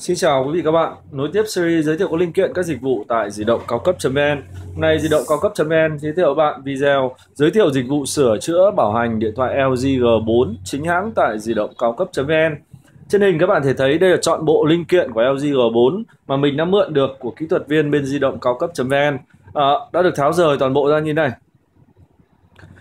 Xin chào quý vị các bạn. Nối tiếp series giới thiệu các linh kiện các dịch vụ tại di động cao cấp.vn. nay di động cao cấp.vn giới thiệu bạn video giới thiệu dịch vụ sửa chữa bảo hành điện thoại LG G4 chính hãng tại di động cao cấp.vn. Trên hình các bạn thể thấy đây là chọn bộ linh kiện của LG G4 mà mình đã mượn được của kỹ thuật viên bên di động cao cấp.vn. À, đã được tháo rời toàn bộ ra như này.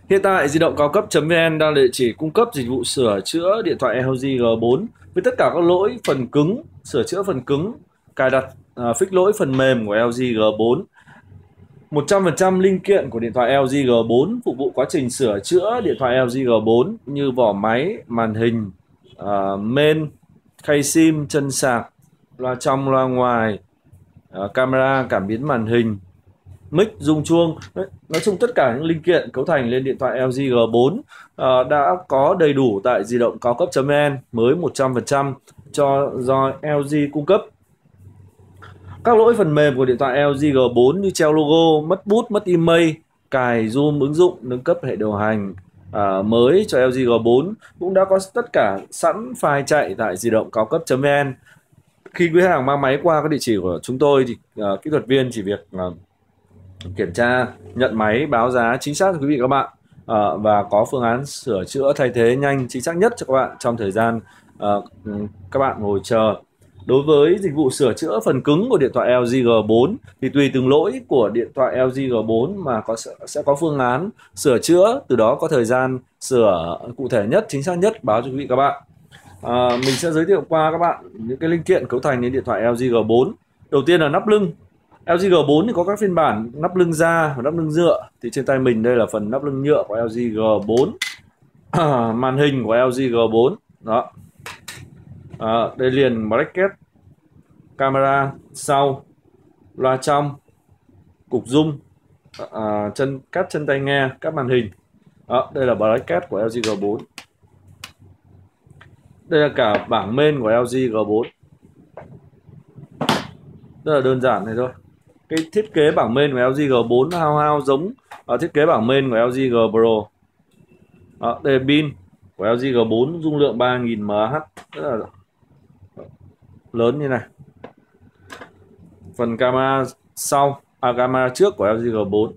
Hiện tại di động cao cấp.vn đang địa chỉ cung cấp dịch vụ sửa chữa điện thoại LG G4 với tất cả các lỗi phần cứng, sửa chữa phần cứng, cài đặt uh, fix lỗi phần mềm của LG G4. 100% linh kiện của điện thoại LG G4 phục vụ quá trình sửa chữa điện thoại LG G4 như vỏ máy, màn hình, uh, main, khay sim, chân sạc, loa trong, loa ngoài, uh, camera, cảm biến màn hình, mic, rung chuông. Nói chung tất cả những linh kiện cấu thành lên điện thoại LG G4 uh, à, đã có đầy đủ tại di động cao cấp.vn mới 100% cho do LG cung cấp. Các lỗi phần mềm của điện thoại LG G4 như treo logo, mất bút, mất email, cài zoom ứng dụng, nâng cấp hệ điều hành à, mới cho LG G4 cũng đã có tất cả sẵn file chạy tại di động cao cấp.vn. Khi quý hàng mang máy qua các địa chỉ của chúng tôi thì uh, kỹ thuật viên chỉ việc uh, kiểm tra, nhận máy, báo giá chính xác cho quý vị các bạn. À, và có phương án sửa chữa thay thế nhanh chính xác nhất cho các bạn trong thời gian à, các bạn ngồi chờ. Đối với dịch vụ sửa chữa phần cứng của điện thoại LG G4 thì tùy từng lỗi của điện thoại LG G4 mà có sẽ có phương án sửa chữa từ đó có thời gian sửa cụ thể nhất chính xác nhất báo cho quý vị các bạn. À, mình sẽ giới thiệu qua các bạn những cái linh kiện cấu thành đến điện thoại LG G4 đầu tiên là nắp lưng. LG G4 thì có các phiên bản nắp lưng da và nắp lưng nhựa thì trên tay mình đây là phần nắp lưng nhựa của LG G4 màn hình của LG G4 đó. À, đây liền bracket camera sau loa trong cục dung, à, chân cắt chân tay nghe các màn hình. Đó, đây là bracket của LG G4 đây là cả bảng main của LG G4 rất là đơn giản này thôi cái thiết kế bảng main của LG G4 hao hao giống ở thiết kế bảng main của LG G Pro. Đó, đây là pin của LG G4 dung lượng 3000 mAh rất là lớn như này. Phần camera sau à, camera trước của LG G4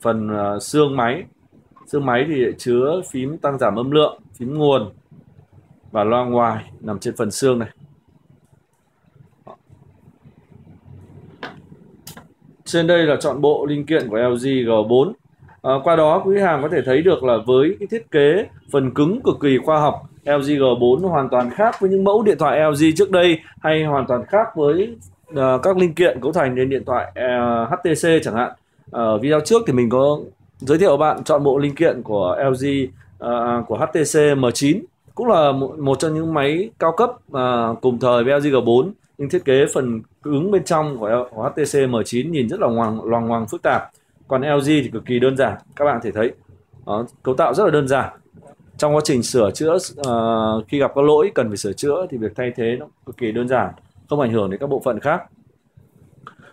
phần uh, xương máy. Xương máy thì chứa phím tăng giảm âm lượng phím nguồn và loa ngoài nằm trên phần xương này. Trên đây là chọn bộ linh kiện của LG G4. À, qua đó quý hàng có thể thấy được là với cái thiết kế phần cứng cực kỳ khoa học LG G4 hoàn toàn khác với những mẫu điện thoại LG trước đây hay hoàn toàn khác với uh, các linh kiện cấu thành đến điện thoại à, uh, HTC chẳng hạn. Ở uh, video trước thì mình có giới thiệu bạn chọn bộ linh kiện của LG uh, của HTC M9 cũng là một, một trong những máy cao cấp uh, cùng thời với LG G4 nhưng thiết kế phần cứng bên trong của, HTC M9 nhìn rất là ngoằng loằng ngoằng phức tạp. Còn LG thì cực kỳ đơn giản các bạn thể thấy. Đó, cấu tạo rất là đơn giản. Trong quá trình sửa chữa uh, khi gặp các lỗi cần phải sửa chữa thì việc thay thế nó cực kỳ đơn giản không ảnh hưởng đến các bộ phận khác.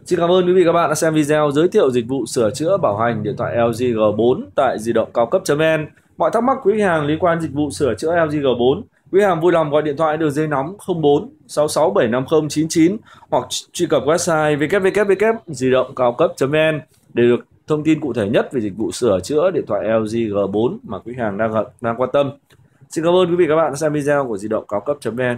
Xin cảm ơn quý vị các bạn đã xem video giới thiệu dịch vụ sửa chữa bảo hành điện thoại LG G4 tại di động cao cấp.vn. Mọi thắc mắc quý khách hàng liên quan dịch vụ sửa chữa LG G4 Quý hàng vui lòng gọi điện thoại đường dây nóng 04 66 750 99 hoặc truy cập website www di động cao cấp.vn để được thông tin cụ thể nhất về dịch vụ sửa chữa điện thoại LG G4 mà quý hàng đang đang quan tâm. Xin cảm ơn quý vị các bạn đã xem video của di động cao cấp.vn.